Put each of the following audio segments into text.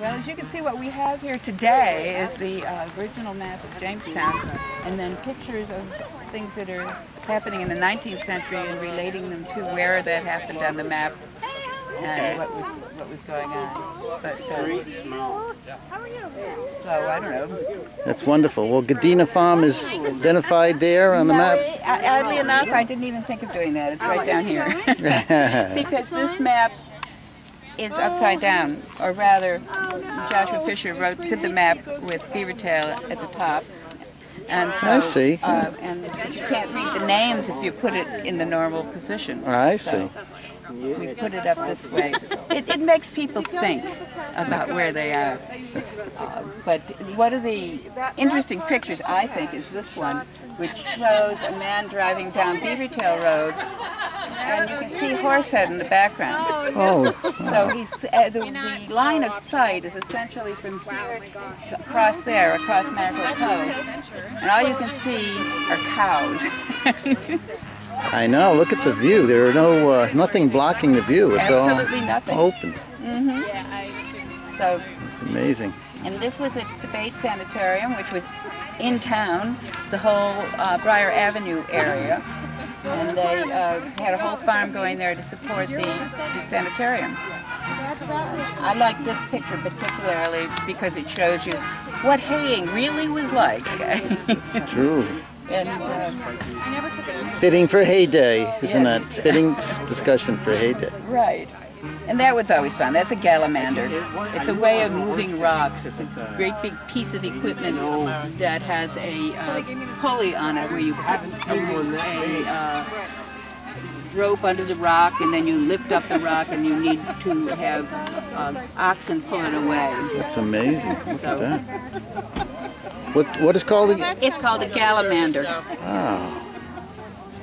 Well, as you can see, what we have here today is the uh, original map of Jamestown, and then pictures of things that are happening in the 19th century and relating them to where that happened on the map and what was what was going on. But uh, so I don't know. That's wonderful. Well, Godena Farm is identified there on the map. oddly enough, I didn't even think of doing that. It's right down here because this map is upside down, or rather, Joshua Fisher wrote did the map with Beaver Tail at the top. And so, I see. Uh, and you can't read the names if you put it in the normal position. I So We put it up this way. It, it makes people think about where they are. Uh, but one of the interesting pictures, I think, is this one, which shows a man driving down Beavertail Road, and you can see Horsehead in the background. Oh, So he's uh, the, the line of sight is essentially from here across there, across Mackerel Cove, and all you can see are cows. I know. Look at the view. There are no uh, nothing blocking the view. It's Absolutely nothing. all open. So, It's amazing. and this was at the Bates Sanitarium, which was in town, the whole uh, Briar Avenue area, and they uh, had a whole farm going there to support the, the sanitarium. I like this picture particularly because it shows you what haying really was like. It's true. and uh, Fitting for heyday, isn't Yes. it? Fitting discussion for heyday. right. And that was always fun. That's a galamander. It's a way of moving rocks. It's a great big piece of equipment that has a uh, pulley on it where you have a uh, rope under the rock and then you lift up the rock and you need to have uh, oxen pull it away. That's amazing. Look So- at that. What what is called? It's called a galamander. Oh,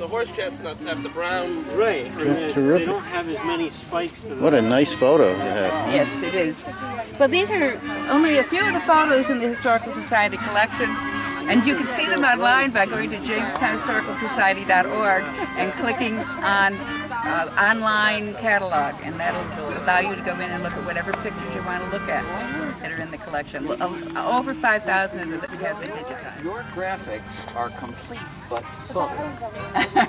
The horse chestnuts have the brown. Right. and That's they- terrific. They don't have as many spikes to what a nice photo you have. Yes, it is. But these are only a few of the photos in the Historical Society collection, and you can see them online by going to jamestownhistoricalsociety.org and clicking on uh, online catalog, and that'll allow you to go in and look at whatever pictures you want to look at that are in the collection. Uh, Over 5,000 of them have been digitized. Your graphics are complete but subtle.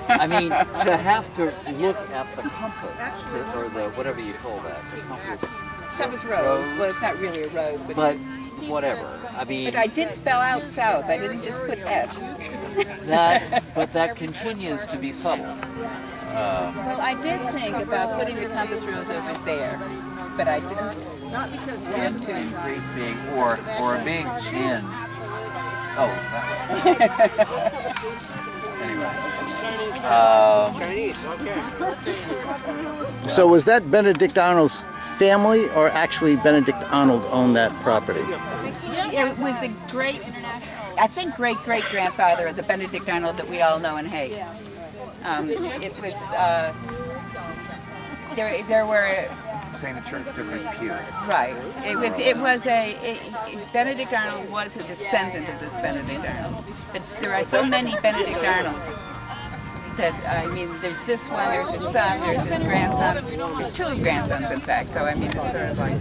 I mean, to have to look at the compass, to, or the whatever you call that, the compass, Compass rose. Well, it's not really a rose, but, but. Whatever. I mean, But I did spell out south. I didn't just put S. that, but that continues to be subtle. Well, I did think about putting the compass rose over there, but I didn't. Into increase being, or, or being in. Oh, anyway. Um, Chinese. So was that Benedict Arnold's family or actually Benedict Arnold owned that property? It was the great, I think, great great grandfather of the Benedict Arnold that we all know and hate. Um, it was. Uh, there, there were saying the church different period. right. It was. It was a. It, it- Benedict Arnold was a descendant of this Benedict Arnold. But there are so many Benedict Arnolds that I mean, there's this one. There's his son. There's his grandson. There's two grandsons, in fact. So I mean, it's sort of like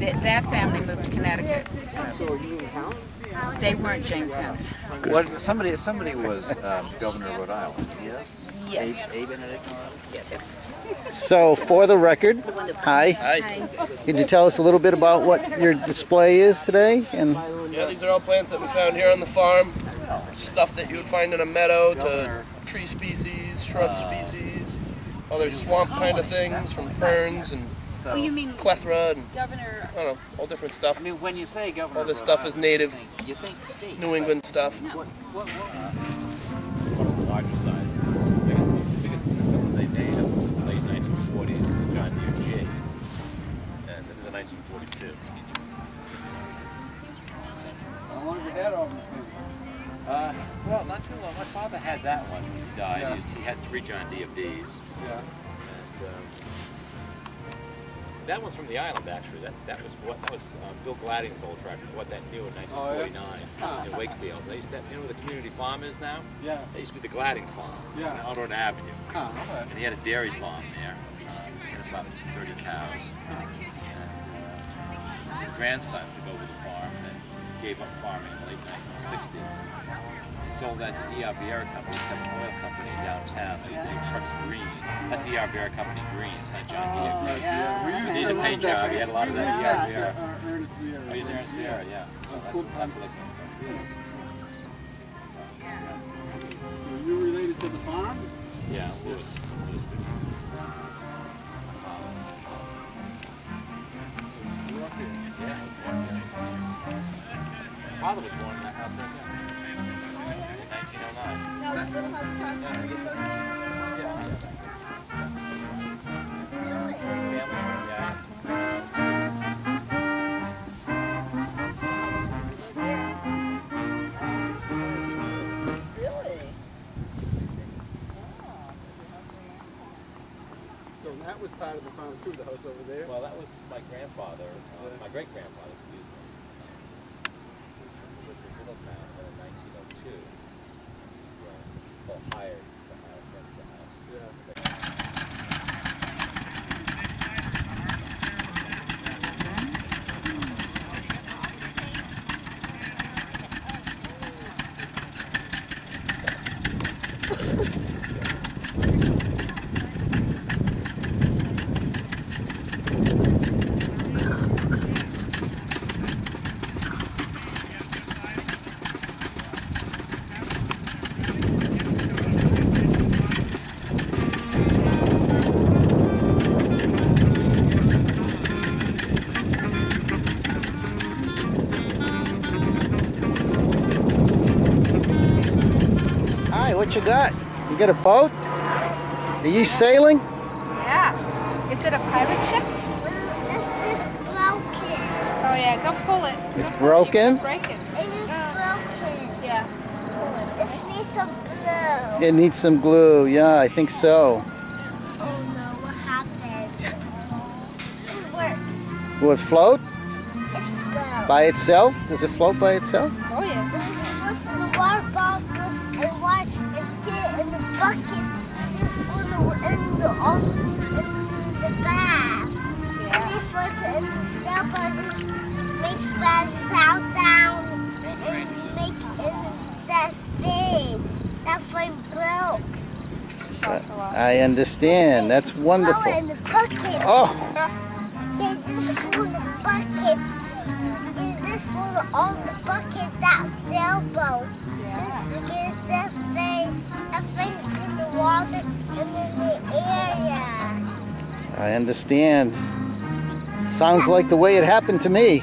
that, that family moved to Connecticut. So they weren't Jamestown. What somebody somebody was um, governor of Rhode Island. Yes. Yes. A, a Benedict Arnold? So for the record, hi. Hi. Could you tell us a little bit about what your display is today? And Yeah, these are all plants that we found here on the farm. Stuff that you would find in a meadow to tree species, shrub species, other swamp kind of things from ferns and So, you mean clethra and Governor? I don't know, all different stuff. I mean, when you say governor, All of this Rhode stuff is native You think, you think. New England stuff. What, what, what, one of the larger size. Biggest, biggest that they made up to the late 1940s was the John Deere J. And this is a 1942. Uh, well, not too long. My father had that one when he died. He, was- he had three John of these. Yeah. And, um, that one's from the island actually. That that was what that was um, Bill Gladding's old tractor. What that new in 1949 in Wakefield. They used to, you know where the community farm is now? Yeah. They used to be the Gladding farm Yeah. on Elmwood Avenue. Huh, okay. And he had a dairy farm there. He had about 30 cows. And, uh, his grandson took over the farm gave up farming in the late 1960s. He sold that to E.R. Vieira Company. It's got an oil company downtown. They, they trucks green. That's E.R. Vieira Company green. It's not John Deere. Right, yeah. We He did a paint have job. He had a lot of that E.R. Yeah, Vieira. Ernest Vieira. Oh, you're there yeah. So that's, that's what it came from. Were you related to the farm? Yeah, Lewis. Lewis Goodyear. Yeah. Father was born in that house right there. In 1909. No, this little house across the street from Yeah. Yeah. Really? So that was part of the farm too, the house over there? Well, that was my grandfather, uh, my great grandfather, 何だ? You got a boat? Are you sailing? Yeah. Is it a pirate ship? It's just broken. Oh yeah, don't pull it. It's Don't it, broken? Break it. It is broken. Yeah. It needs some glue. It needs some glue. Yeah, I think so. Oh no, what happened? It works. Will it float It's good. by itself? Does it float by itself? Oh that sound down and make it that thing. That flame broke. Talks a lot. I understand. That's wonderful. it in the bucket. Oh, They just full the bucket. They just full of all the bucket that sailboat. This is the thing. The thing in the water and in the area. I understand. Sounds like the way it happened to me.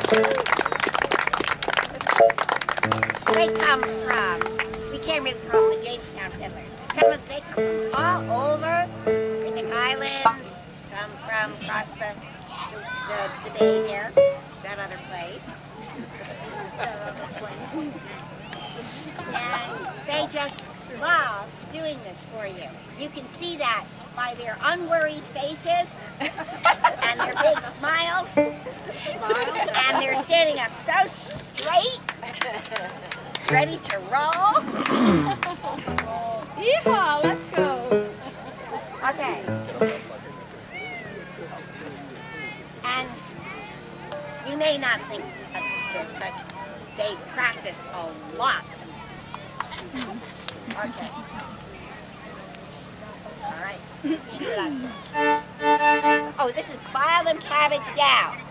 they come from? We can't really them the Jamestown fiddlers. Some of they come from all over Mythic Island. Some from across the the, the bay there, that. The other place. And they just love doing this for you. You can see that by their unworried faces and their big smiles. And they're standing up so straight, ready to roll. Yeehaw, let's go. Okay. And you may not think of this, but they've practiced a lot. Okay. Introduction. Oh, this is Bile Cabbage Down.